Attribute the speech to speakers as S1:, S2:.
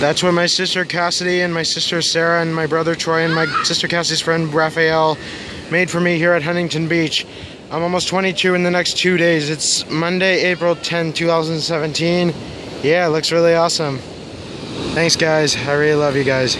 S1: That's when my sister Cassidy and my sister Sarah and my brother Troy and my sister Cassidy's friend Raphael made for me here at Huntington Beach. I'm almost 22 in the next two days. It's Monday, April 10, 2017. Yeah, it looks really awesome. Thanks, guys. I really love you guys.